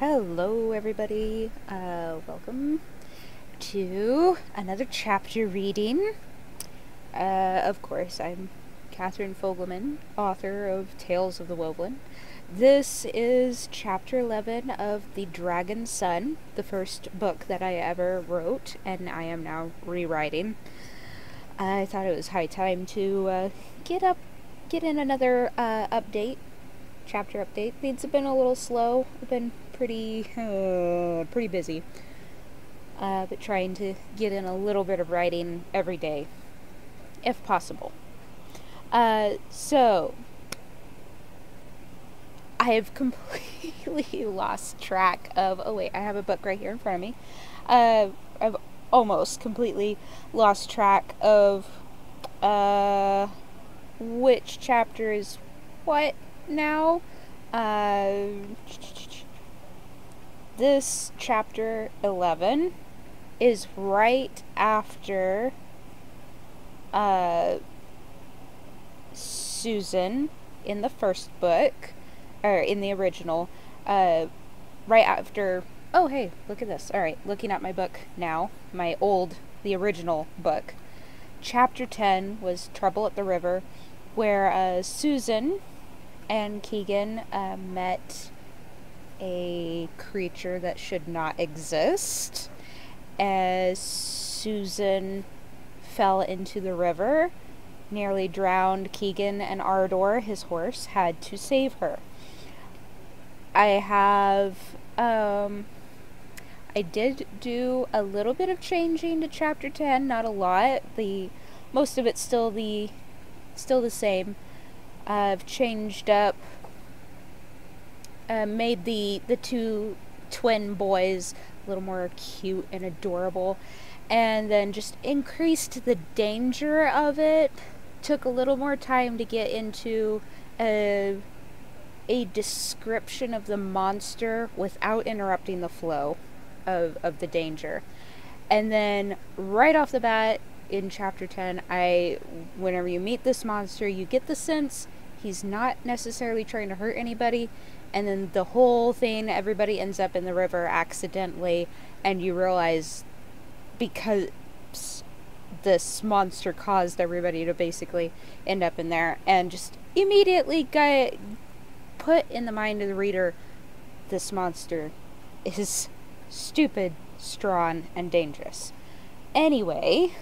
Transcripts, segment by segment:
Hello, everybody. Uh, welcome to another chapter reading. Uh, of course, I'm Kathryn Fogleman, author of Tales of the Woven. This is chapter 11 of The Dragon Son, the first book that I ever wrote, and I am now rewriting. I thought it was high time to uh, get up, get in another uh, update, chapter update. Things have been a little slow. I've been pretty, uh, pretty busy, uh, but trying to get in a little bit of writing every day, if possible. Uh, so, I have completely lost track of. Oh, wait, I have a book right here in front of me. Uh, I've almost completely lost track of uh, which chapter is what now. Uh, this chapter 11 is right after uh, Susan in the first book, or in the original, uh, right after. Oh, hey, look at this. All right, looking at my book now, my old, the original book. Chapter 10 was Trouble at the River, where uh, Susan and Keegan uh, met a creature that should not exist. As Susan fell into the river, nearly drowned Keegan and Ardor, his horse, had to save her. I have um I did do a little bit of changing to chapter 10, not a lot. The most of it's still the still the same. I've changed up uh, made the the two twin boys a little more cute and adorable. And then just increased the danger of it. Took a little more time to get into a, a description of the monster without interrupting the flow of, of the danger. And then right off the bat in chapter 10 i whenever you meet this monster you get the sense he's not necessarily trying to hurt anybody and then the whole thing everybody ends up in the river accidentally and you realize because this monster caused everybody to basically end up in there and just immediately got put in the mind of the reader this monster is stupid strong and dangerous. Anyway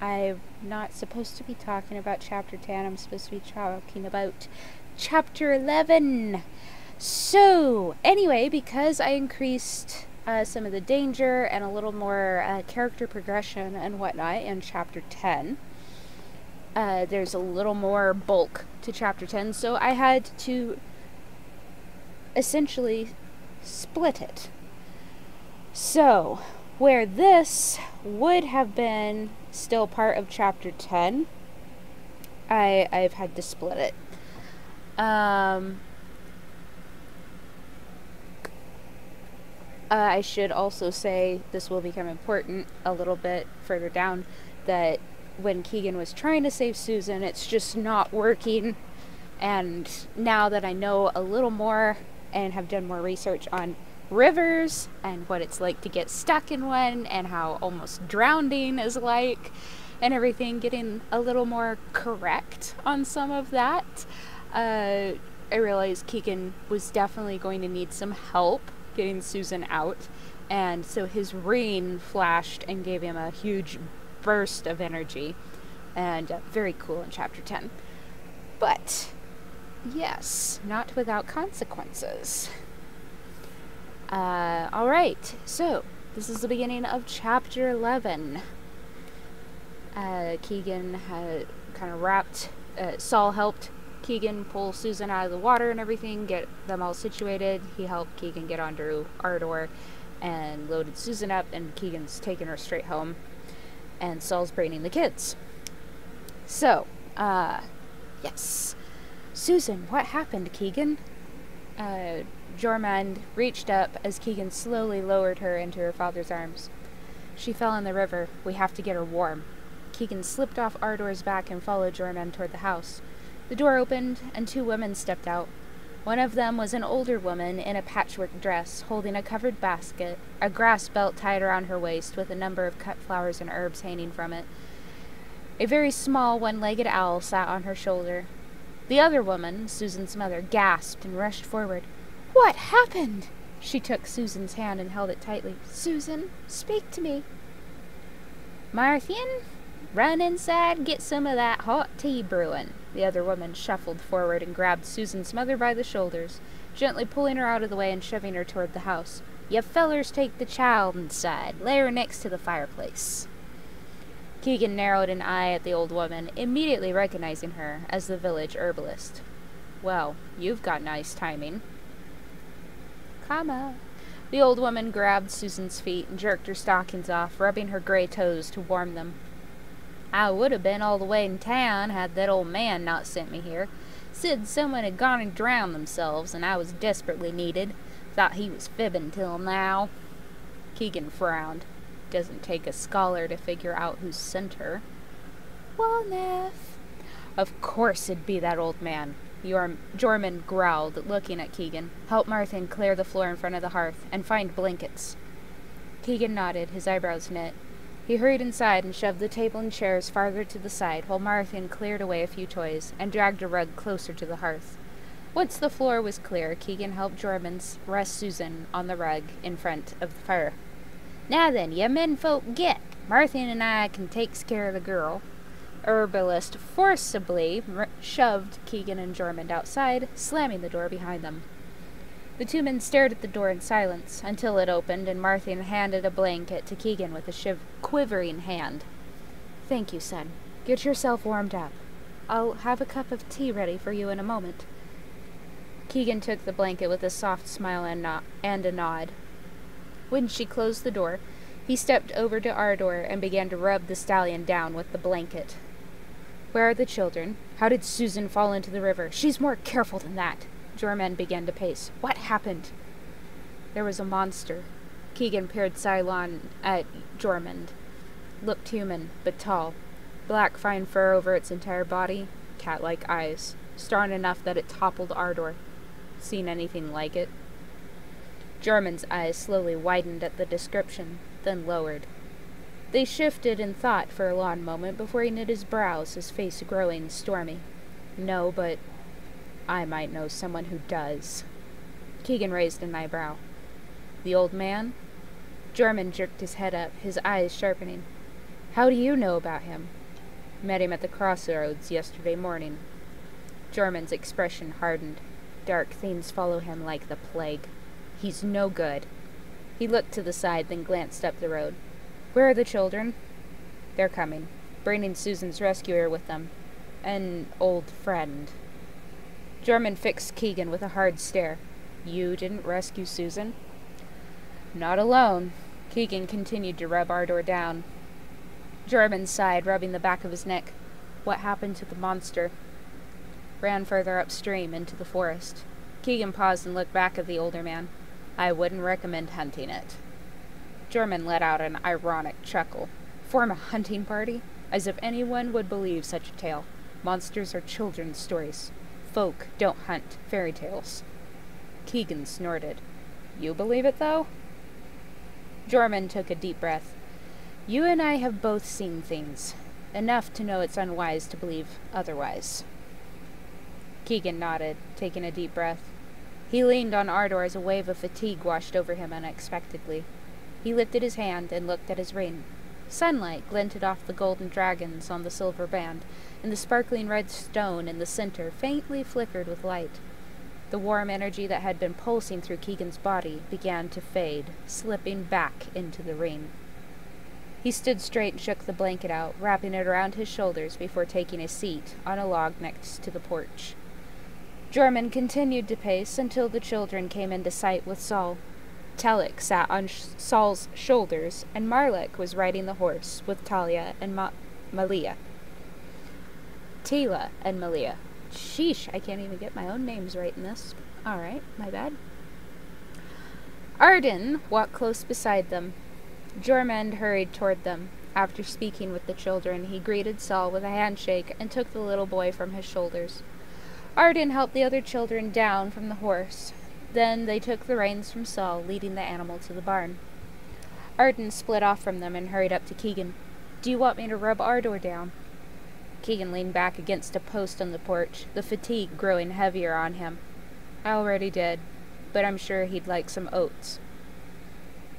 i'm not supposed to be talking about chapter 10 i'm supposed to be talking about chapter 11 so, anyway, because I increased uh, some of the danger and a little more uh, character progression and whatnot in chapter 10, uh, there's a little more bulk to chapter 10, so I had to essentially split it. So, where this would have been still part of chapter 10, I, I've had to split it. Um, Uh, I should also say this will become important a little bit further down that when Keegan was trying to save Susan, it's just not working. And now that I know a little more and have done more research on rivers and what it's like to get stuck in one and how almost drowning is like and everything, getting a little more correct on some of that, uh, I realized Keegan was definitely going to need some help getting Susan out. And so his ring flashed and gave him a huge burst of energy. And uh, very cool in chapter 10. But, yes, not without consequences. Uh, Alright, so this is the beginning of chapter 11. Uh, Keegan had kind of wrapped, uh, Saul helped Keegan pull Susan out of the water and everything, get them all situated. He helped Keegan get onto Ardor and loaded Susan up, and Keegan's taking her straight home. And Saul's braining the kids. So, uh, yes. Susan, what happened, Keegan? Uh, Jormund reached up as Keegan slowly lowered her into her father's arms. She fell in the river. We have to get her warm. Keegan slipped off Ardor's back and followed Jormund toward the house. The door opened, and two women stepped out. One of them was an older woman in a patchwork dress, holding a covered basket, a grass belt tied around her waist with a number of cut flowers and herbs hanging from it. A very small one legged owl sat on her shoulder. The other woman, Susan's mother, gasped and rushed forward. What happened? She took Susan's hand and held it tightly. Susan, speak to me. Marthian, run inside, get some of that hot tea brewing. The other woman shuffled forward and grabbed Susan's mother by the shoulders, gently pulling her out of the way and shoving her toward the house. You fellers take the child inside. Lay her next to the fireplace. Keegan narrowed an eye at the old woman, immediately recognizing her as the village herbalist. Well, you've got nice timing. Kama. The old woman grabbed Susan's feet and jerked her stockings off, rubbing her gray toes to warm them. I would have been all the way in town had that old man not sent me here. Said someone had gone and drowned themselves, and I was desperately needed. Thought he was fibbing till now. Keegan frowned. Doesn't take a scholar to figure out who sent her. Well, Neff. Of course it'd be that old man. Yorm- Jormund growled, looking at Keegan. Help Marthin clear the floor in front of the hearth, and find blankets. Keegan nodded, his eyebrows knit. He hurried inside and shoved the table and chairs farther to the side, while Marthin cleared away a few toys, and dragged a rug closer to the hearth. Once the floor was clear, Keegan helped Jormans rest Susan on the rug in front of the fire. Now then, you men folk get. Marthin and I can take care of the girl herbalist forcibly shoved Keegan and Jormund outside, slamming the door behind them. The two men stared at the door in silence until it opened and Marthin handed a blanket to Keegan with a shiv- quivering hand. Thank you, son. Get yourself warmed up. I'll have a cup of tea ready for you in a moment. Keegan took the blanket with a soft smile and, no- and a nod. When she closed the door, he stepped over to Ardor and began to rub the stallion down with the blanket. Where are the children? How did Susan fall into the river? She's more careful than that. Jormund began to pace. What happened? There was a monster. Keegan peered Cylon at Jormund. Looked human, but tall. Black fine fur over its entire body, cat like eyes, strong enough that it toppled Ardor. Seen anything like it? Jormund's eyes slowly widened at the description, then lowered. They shifted in thought for a long moment before he knit his brows, his face growing stormy. No, but I might know someone who does. Keegan raised an eyebrow. The old man? Jormund jerked his head up, his eyes sharpening. How do you know about him? Met him at the crossroads yesterday morning. Jormund's expression hardened. Dark things follow him like the plague. He's no good. He looked to the side, then glanced up the road. Where are the children? They're coming, bringing Susan's rescuer with them. An old friend. Jormund fixed Keegan with a hard stare. You didn't rescue Susan? Not alone. Keegan continued to rub Ardor down. Jormund sighed, rubbing the back of his neck. What happened to the monster? Ran further upstream into the forest. Keegan paused and looked back at the older man. I wouldn't recommend hunting it. Jormund let out an ironic chuckle. Form a hunting party? As if anyone would believe such a tale. Monsters are children's stories. Folk don't hunt fairy tales. Keegan snorted. You believe it, though? Jormund took a deep breath. You and I have both seen things. Enough to know it's unwise to believe otherwise. Keegan nodded, taking a deep breath. He leaned on Ardor as a wave of fatigue washed over him unexpectedly. He lifted his hand and looked at his ring. Sunlight glinted off the golden dragons on the silver band, and the sparkling red stone in the center faintly flickered with light. The warm energy that had been pulsing through Keegan's body began to fade, slipping back into the ring. He stood straight and shook the blanket out, wrapping it around his shoulders before taking a seat on a log next to the porch. Jormund continued to pace until the children came into sight with Saul, Telek sat on Saul's shoulders, and Marlik was riding the horse with Talia and Ma- Malia. Tila and Malia. Sheesh, I can't even get my own names right in this. Alright, my bad. Arden walked close beside them. Jormund hurried toward them. After speaking with the children, he greeted Saul with a handshake and took the little boy from his shoulders. Arden helped the other children down from the horse. Then they took the reins from Saul, leading the animal to the barn. Arden split off from them and hurried up to Keegan. Do you want me to rub Ardor down? Keegan leaned back against a post on the porch, the fatigue growing heavier on him. I already did, but I'm sure he'd like some oats.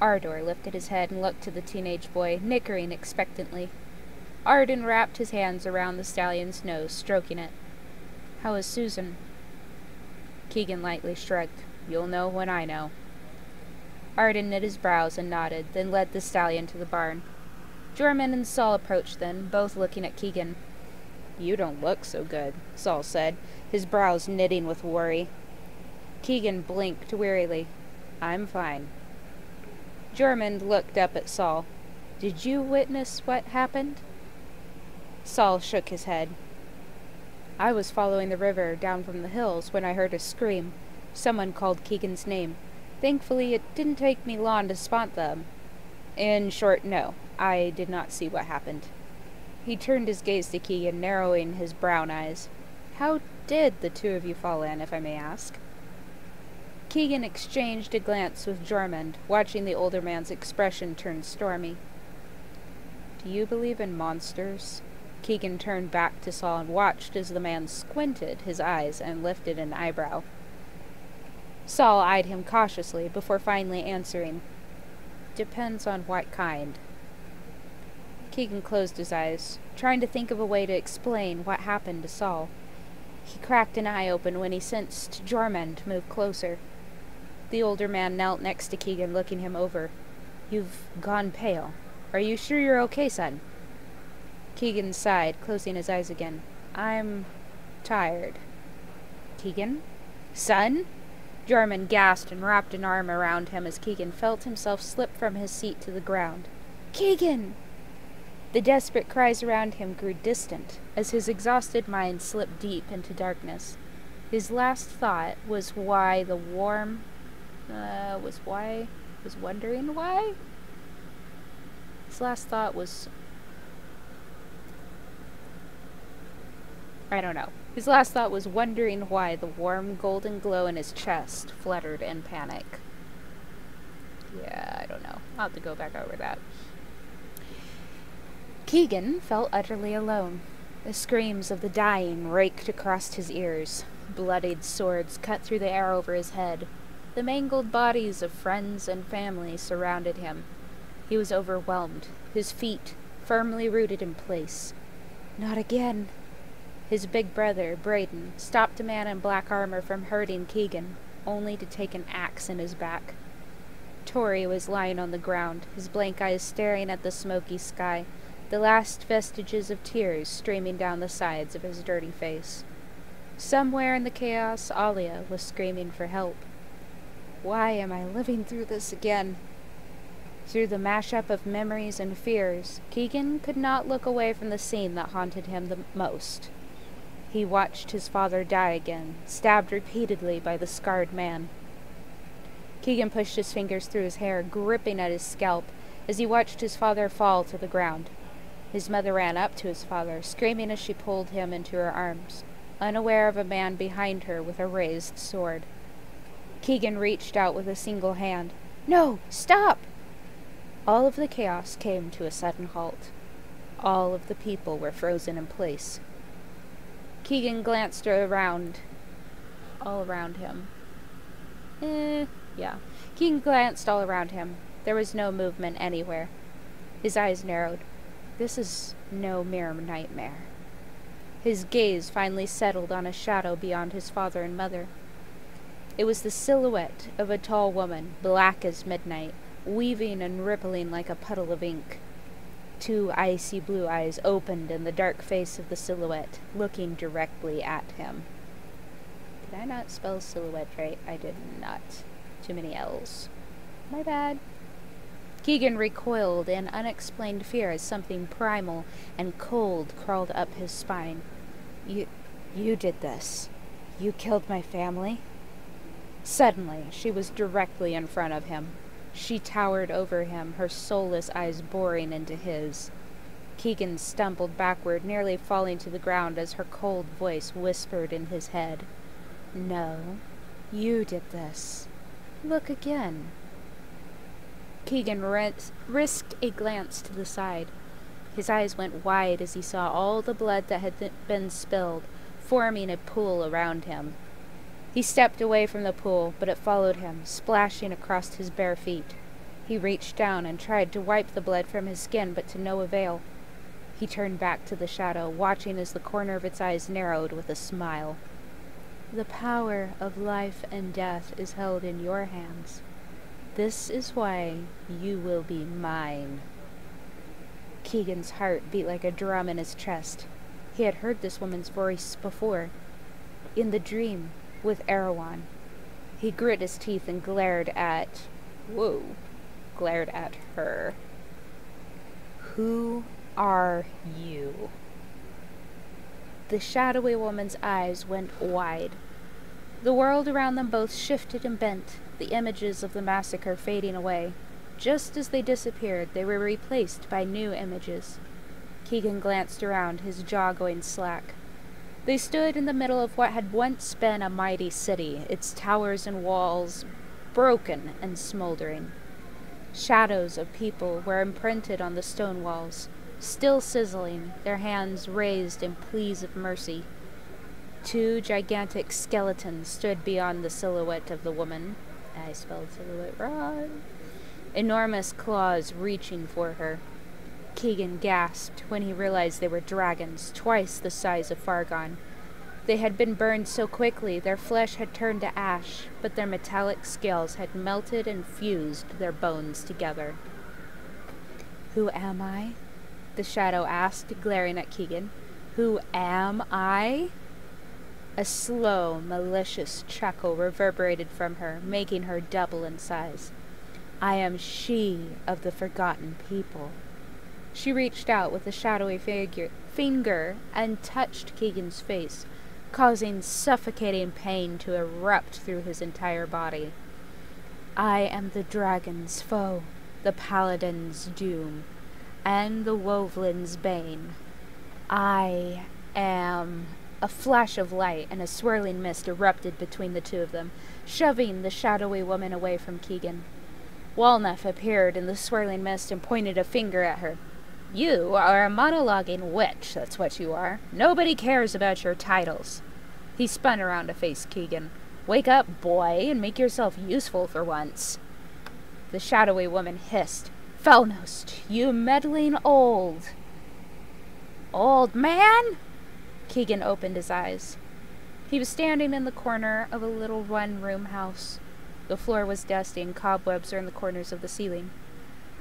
Ardor lifted his head and looked to the teenage boy, nickering expectantly. Arden wrapped his hands around the stallion's nose, stroking it. How is Susan? Keegan lightly shrugged. You'll know when I know. Arden knit his brows and nodded, then led the stallion to the barn. Jormund and Saul approached then, both looking at Keegan. You don't look so good, Saul said, his brows knitting with worry. Keegan blinked wearily. I'm fine. Jormund looked up at Saul. Did you witness what happened? Saul shook his head. I was following the river down from the hills when I heard a scream. Someone called Keegan's name. Thankfully, it didn't take me long to spot them. In short, no, I did not see what happened. He turned his gaze to Keegan, narrowing his brown eyes. How did the two of you fall in, if I may ask? Keegan exchanged a glance with Jormund, watching the older man's expression turn stormy. Do you believe in monsters? Keegan turned back to Saul and watched as the man squinted his eyes and lifted an eyebrow. Saul eyed him cautiously before finally answering, Depends on what kind. Keegan closed his eyes, trying to think of a way to explain what happened to Saul. He cracked an eye open when he sensed Jormund move closer. The older man knelt next to Keegan, looking him over. You've gone pale. Are you sure you're okay, son? Keegan sighed, closing his eyes again. I'm tired. Keegan? Son? Jormund gasped and wrapped an arm around him as Keegan felt himself slip from his seat to the ground. Keegan! The desperate cries around him grew distant as his exhausted mind slipped deep into darkness. His last thought was why the warm uh, was why was wondering why. His last thought was I don't know. His last thought was wondering why the warm golden glow in his chest fluttered in panic. Yeah, I don't know. I'll have to go back over that. Keegan felt utterly alone. The screams of the dying raked across his ears. Bloodied swords cut through the air over his head. The mangled bodies of friends and family surrounded him. He was overwhelmed, his feet firmly rooted in place. Not again, his big brother, Braden, stopped a man in black armor from hurting Keegan, only to take an axe in his back. Tori was lying on the ground, his blank eyes staring at the smoky sky, the last vestiges of tears streaming down the sides of his dirty face. Somewhere in the chaos, Alia was screaming for help. Why am I living through this again? Through the mashup of memories and fears, Keegan could not look away from the scene that haunted him the most. He watched his father die again, stabbed repeatedly by the scarred man. Keegan pushed his fingers through his hair, gripping at his scalp, as he watched his father fall to the ground. His mother ran up to his father, screaming as she pulled him into her arms, unaware of a man behind her with a raised sword. Keegan reached out with a single hand. No! Stop! All of the chaos came to a sudden halt. All of the people were frozen in place. Keegan glanced around, all around him. Eh, yeah. Keegan glanced all around him. There was no movement anywhere. His eyes narrowed. This is no mere nightmare. His gaze finally settled on a shadow beyond his father and mother. It was the silhouette of a tall woman, black as midnight, weaving and rippling like a puddle of ink. Two icy blue eyes opened in the dark face of the silhouette, looking directly at him. Did I not spell silhouette right? I did not. Too many L's. My bad. Keegan recoiled in unexplained fear as something primal and cold crawled up his spine. You. you did this. You killed my family? Suddenly, she was directly in front of him, she towered over him, her soulless eyes boring into his. Keegan stumbled backward, nearly falling to the ground as her cold voice whispered in his head. No, you did this. Look again. Keegan ris- risked a glance to the side. His eyes went wide as he saw all the blood that had th- been spilled, forming a pool around him. He stepped away from the pool, but it followed him, splashing across his bare feet. He reached down and tried to wipe the blood from his skin, but to no avail. He turned back to the shadow, watching as the corner of its eyes narrowed with a smile. The power of life and death is held in your hands. This is why you will be mine. Keegan's heart beat like a drum in his chest. He had heard this woman's voice before, in the dream with Erewhon. He grit his teeth and glared at. Whoa. Glared at her. Who are you? The shadowy woman's eyes went wide. The world around them both shifted and bent, the images of the massacre fading away. Just as they disappeared, they were replaced by new images. Keegan glanced around, his jaw going slack. They stood in the middle of what had once been a mighty city, its towers and walls broken and smoldering. Shadows of people were imprinted on the stone walls, still sizzling, their hands raised in pleas of mercy. Two gigantic skeletons stood beyond the silhouette of the woman. I spelled silhouette wrong. Enormous claws reaching for her. Keegan gasped when he realized they were dragons, twice the size of Fargon. They had been burned so quickly their flesh had turned to ash, but their metallic scales had melted and fused their bones together. Who am I? The shadow asked, glaring at Keegan. Who am I? A slow, malicious chuckle reverberated from her, making her double in size. I am she of the forgotten people. She reached out with a shadowy figure, finger and touched Keegan's face, causing suffocating pain to erupt through his entire body. I am the dragon's foe, the paladin's doom, and the wovelin's bane. I am. A flash of light and a swirling mist erupted between the two of them, shoving the shadowy woman away from Keegan. Walnuff appeared in the swirling mist and pointed a finger at her. You are a monologuing witch, that's what you are. Nobody cares about your titles. He spun around to face Keegan. Wake up, boy, and make yourself useful for once. The shadowy woman hissed. Felnost, you meddling old. Old man? Keegan opened his eyes. He was standing in the corner of a little one room house. The floor was dusty and cobwebs were in the corners of the ceiling.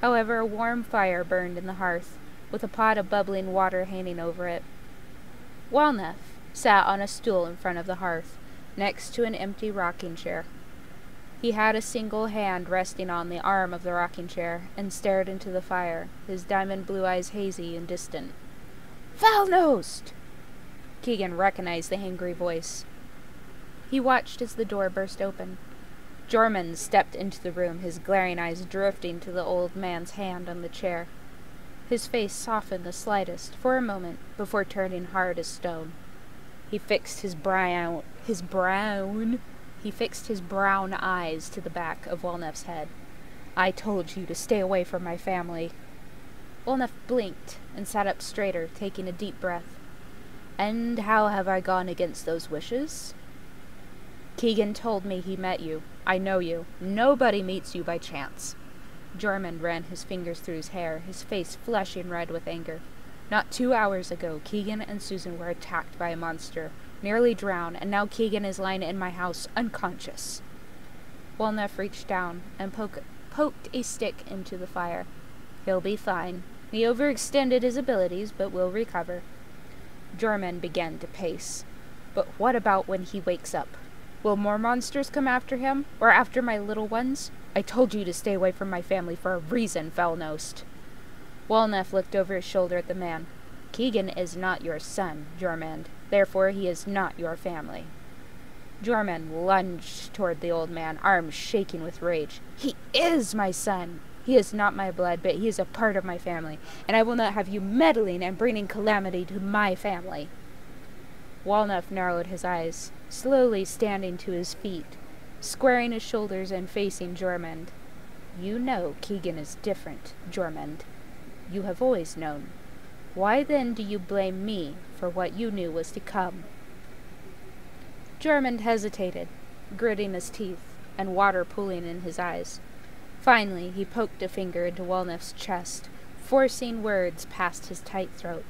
However, a warm fire burned in the hearth with a pot of bubbling water hanging over it. Walnuff sat on a stool in front of the hearth, next to an empty rocking chair. He had a single hand resting on the arm of the rocking chair and stared into the fire, his diamond blue eyes hazy and distant. Falnost! Keegan recognized the angry voice. He watched as the door burst open. Jormund stepped into the room, his glaring eyes drifting to the old man's hand on the chair. His face softened the slightest for a moment before turning hard as stone. He fixed his brown his brown he fixed his brown eyes to the back of Walnuff's head. I told you to stay away from my family. Walnuff blinked and sat up straighter, taking a deep breath. And how have I gone against those wishes? Keegan told me he met you. I know you. Nobody meets you by chance. Jormund ran his fingers through his hair, his face flushing red with anger. Not two hours ago, Keegan and Susan were attacked by a monster, nearly drowned, and now Keegan is lying in my house, unconscious. Walnuff reached down and poke, poked a stick into the fire. He'll be fine. He overextended his abilities, but will recover. Jormund began to pace. But what about when he wakes up? Will more monsters come after him, or after my little ones? I told you to stay away from my family for a reason, Felnost. Walnuff looked over his shoulder at the man. Keegan is not your son, Jormund. Therefore, he is not your family. Jormund lunged toward the old man, arms shaking with rage. He is my son! He is not my blood, but he is a part of my family, and I will not have you meddling and bringing calamity to my family. Walnuff narrowed his eyes, slowly standing to his feet, squaring his shoulders and facing Jormund. You know Keegan is different, Jormund. You have always known. Why then do you blame me for what you knew was to come? Jormund hesitated, gritting his teeth, and water pooling in his eyes. Finally, he poked a finger into Walnuff's chest, forcing words past his tight throat.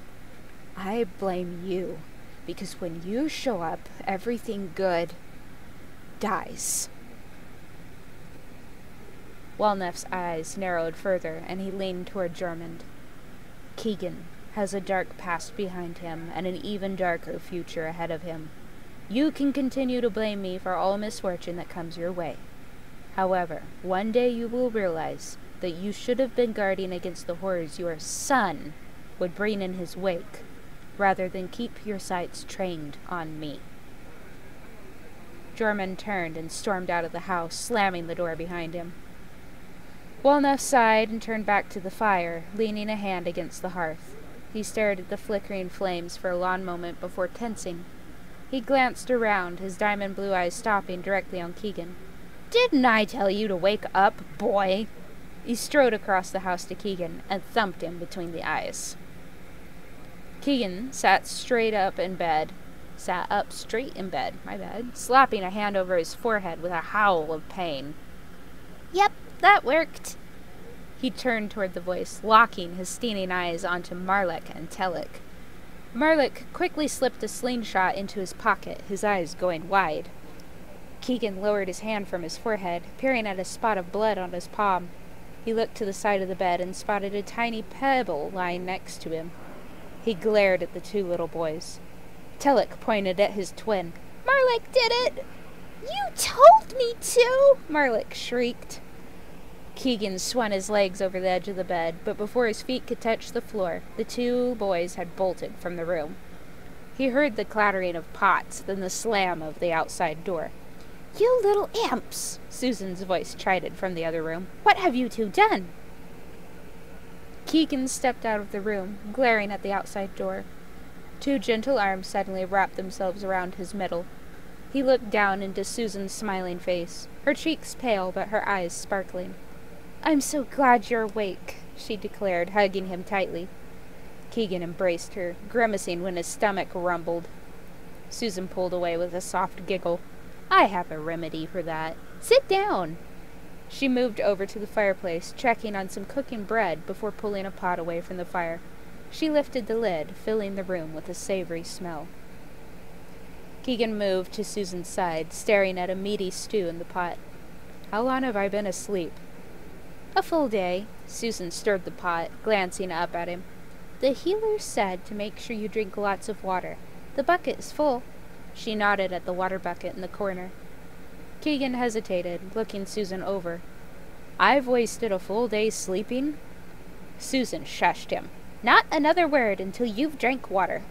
I blame you, because when you show up, everything good dies. Walnuff's eyes narrowed further, and he leaned toward Jormund. Keegan has a dark past behind him and an even darker future ahead of him. You can continue to blame me for all misfortune that comes your way. However, one day you will realize that you should have been guarding against the horrors your son would bring in his wake, rather than keep your sights trained on me. Jormund turned and stormed out of the house, slamming the door behind him. Walnuff sighed and turned back to the fire, leaning a hand against the hearth. He stared at the flickering flames for a long moment before tensing. He glanced around, his diamond blue eyes stopping directly on Keegan. Didn't I tell you to wake up, boy? He strode across the house to Keegan and thumped him between the eyes. Keegan sat straight up in bed, sat up straight in bed, my bad, slapping a hand over his forehead with a howl of pain. Yep, that worked. He turned toward the voice, locking his steaming eyes onto Marlek and Telek. Marlek quickly slipped a slingshot into his pocket, his eyes going wide. Keegan lowered his hand from his forehead, peering at a spot of blood on his palm. He looked to the side of the bed and spotted a tiny pebble lying next to him. He glared at the two little boys. Telek pointed at his twin. Marlik did it! You told me to! Marlik shrieked. Keegan swung his legs over the edge of the bed, but before his feet could touch the floor, the two boys had bolted from the room. He heard the clattering of pots, then the slam of the outside door. You little imps! Susan's voice chided from the other room. What have you two done? Keegan stepped out of the room, glaring at the outside door. Two gentle arms suddenly wrapped themselves around his middle. He looked down into Susan's smiling face, her cheeks pale but her eyes sparkling. I'm so glad you're awake, she declared, hugging him tightly. Keegan embraced her, grimacing when his stomach rumbled. Susan pulled away with a soft giggle. I have a remedy for that. Sit down. She moved over to the fireplace, checking on some cooking bread before pulling a pot away from the fire. She lifted the lid, filling the room with a savory smell. Keegan moved to Susan's side, staring at a meaty stew in the pot. How long have I been asleep? A full day. Susan stirred the pot, glancing up at him. The healer said to make sure you drink lots of water. The bucket is full. She nodded at the water bucket in the corner. Keegan hesitated, looking Susan over. I've wasted a full day sleeping? Susan shushed him. Not another word until you've drank water.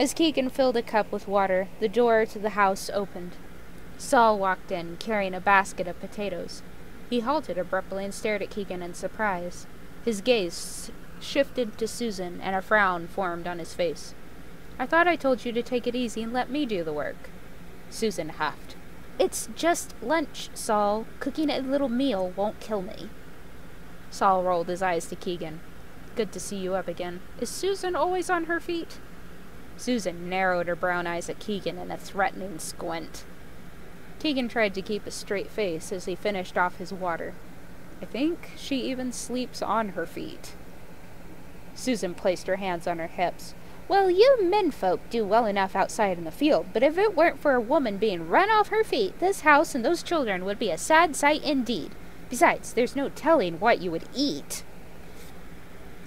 As Keegan filled a cup with water, the door to the house opened. Saul walked in, carrying a basket of potatoes. He halted abruptly and stared at Keegan in surprise. His gaze shifted to Susan, and a frown formed on his face. I thought I told you to take it easy and let me do the work. Susan huffed. It's just lunch, Saul. Cooking a little meal won't kill me. Saul rolled his eyes to Keegan. Good to see you up again. Is Susan always on her feet? Susan narrowed her brown eyes at Keegan in a threatening squint. Keegan tried to keep a straight face as he finished off his water. I think she even sleeps on her feet. Susan placed her hands on her hips. Well, you menfolk do well enough outside in the field, but if it weren't for a woman being run off her feet, this house and those children would be a sad sight indeed. Besides, there's no telling what you would eat.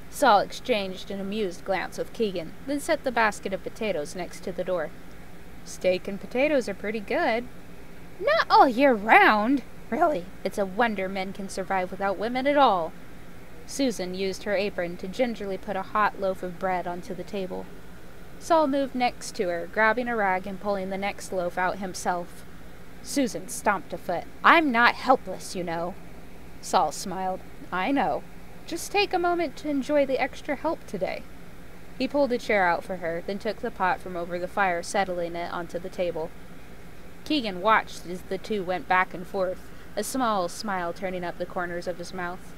Saul exchanged an amused glance with Keegan, then set the basket of potatoes next to the door. Steak and potatoes are pretty good. Not all year round. Really, it's a wonder men can survive without women at all. Susan used her apron to gingerly put a hot loaf of bread onto the table. Saul moved next to her, grabbing a rag and pulling the next loaf out himself. Susan stomped a foot. I'm not helpless, you know. Saul smiled. I know. Just take a moment to enjoy the extra help today. He pulled a chair out for her, then took the pot from over the fire, settling it onto the table. Keegan watched as the two went back and forth, a small smile turning up the corners of his mouth.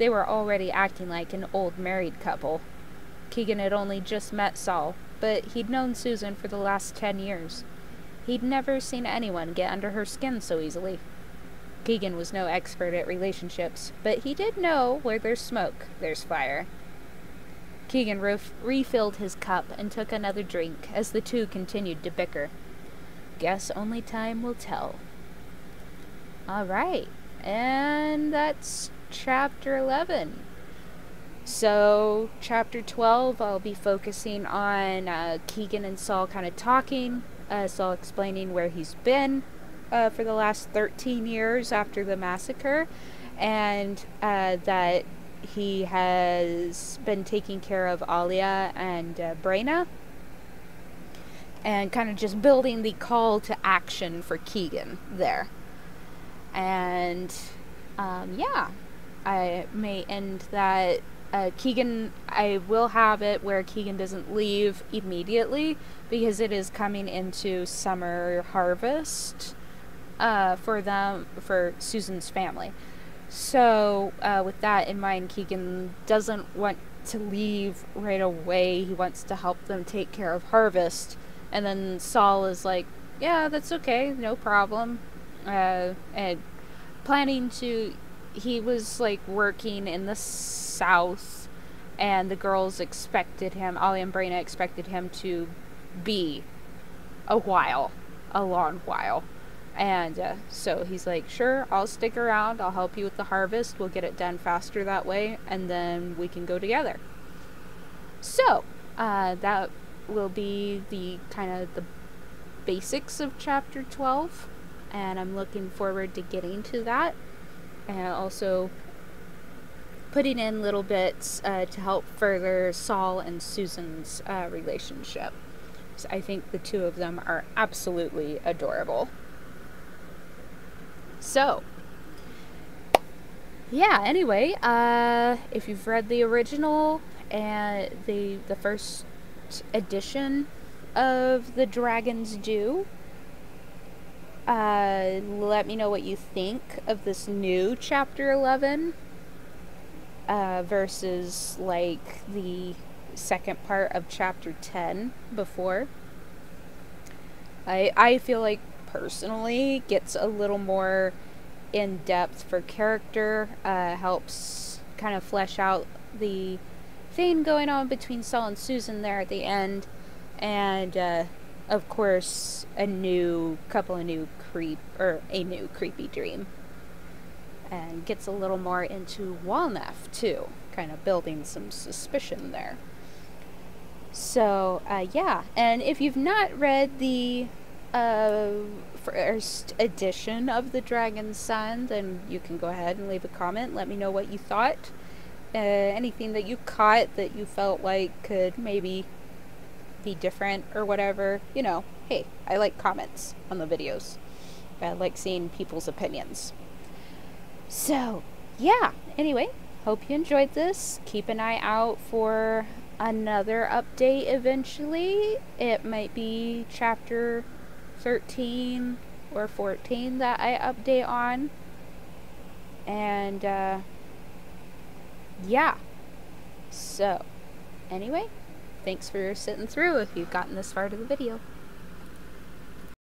They were already acting like an old married couple. Keegan had only just met Saul, but he'd known Susan for the last ten years. He'd never seen anyone get under her skin so easily. Keegan was no expert at relationships, but he did know where there's smoke, there's fire. Keegan ref- refilled his cup and took another drink as the two continued to bicker. Guess only time will tell. All right, and that's chapter 11. So, chapter 12, I'll be focusing on uh, Keegan and Saul kind of talking, uh, Saul explaining where he's been uh, for the last 13 years after the massacre, and uh, that he has been taking care of Alia and uh, Brena, and kind of just building the call to action for Keegan there. And um, yeah, I may end that. Uh, Keegan, I will have it where Keegan doesn't leave immediately because it is coming into summer harvest uh, for them, for Susan's family. So, uh, with that in mind, Keegan doesn't want to leave right away. He wants to help them take care of Harvest. And then Saul is like, yeah, that's okay, no problem. Uh, and planning to. He was like working in the south, and the girls expected him, Ollie and Brena expected him to be a while, a long while. And uh, so he's like, sure, I'll stick around. I'll help you with the harvest. We'll get it done faster that way, and then we can go together. So uh, that will be the kind of the basics of chapter 12, and I'm looking forward to getting to that. And also putting in little bits uh, to help further Saul and Susan's uh, relationship. So I think the two of them are absolutely adorable. So, yeah, anyway, uh, if you've read the original and the the first edition of The Dragon's Due, uh, let me know what you think of this new chapter 11 uh, versus like the second part of chapter 10 before. I I feel like personally gets a little more in depth for character, uh, helps kind of flesh out the thing going on between Saul and Susan there at the end, and uh, of course a new couple of new creep or a new creepy dream, and gets a little more into Walnuff too, kind of building some suspicion there. So uh, yeah, and if you've not read the uh, first edition of the Dragon's Son, then you can go ahead and leave a comment. Let me know what you thought. Uh, anything that you caught that you felt like could maybe be different or whatever. You know, hey, I like comments on the videos. I like seeing people's opinions. So, yeah, anyway, hope you enjoyed this. Keep an eye out for another update eventually. It might be chapter 13 or 14 that I update on. And uh, yeah. So, anyway, thanks for sitting through if you've gotten this far to the video.